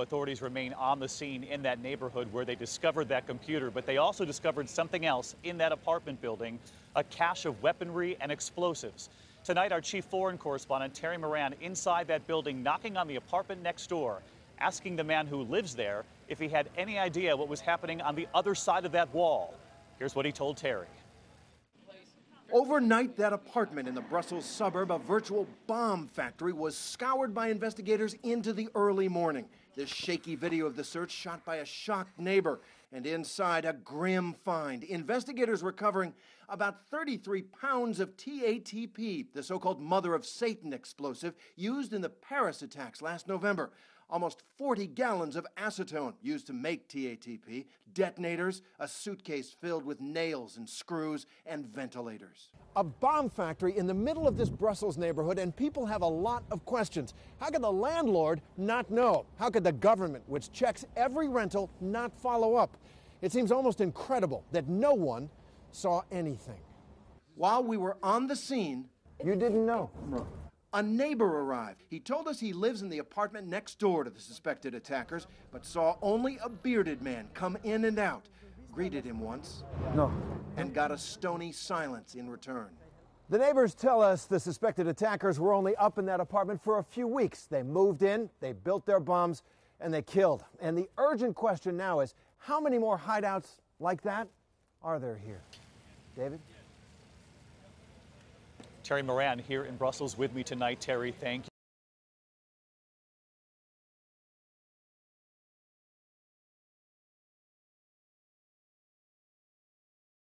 Authorities remain on the scene in that neighborhood where they discovered that computer, but they also discovered something else in that apartment building a cache of weaponry and explosives. Tonight, our chief foreign correspondent, Terry Moran, inside that building, knocking on the apartment next door, asking the man who lives there if he had any idea what was happening on the other side of that wall. Here's what he told Terry. Overnight, that apartment in the Brussels suburb, a virtual bomb factory, was scoured by investigators into the early morning. This shaky video of the search shot by a shocked neighbor. And inside, a grim find. Investigators were recovering about 33 pounds of TATP, the so called mother of Satan explosive used in the Paris attacks last November almost 40 gallons of acetone used to make TATP, detonators, a suitcase filled with nails and screws, and ventilators. A bomb factory in the middle of this Brussels neighborhood, and people have a lot of questions. How could the landlord not know? How could the government, which checks every rental, not follow up? It seems almost incredible that no one saw anything. While we were on the scene, you didn't know. No. A neighbor arrived. He told us he lives in the apartment next door to the suspected attackers, but saw only a bearded man come in and out. Greeted him once. No. And got a stony silence in return. The neighbors tell us the suspected attackers were only up in that apartment for a few weeks. They moved in, they built their bombs, and they killed. And the urgent question now is how many more hideouts like that are there here? David? Terry Moran here in Brussels with me tonight. Terry, thank you.